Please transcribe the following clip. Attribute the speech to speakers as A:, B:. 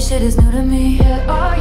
A: shit is new to me. Yeah, oh yeah.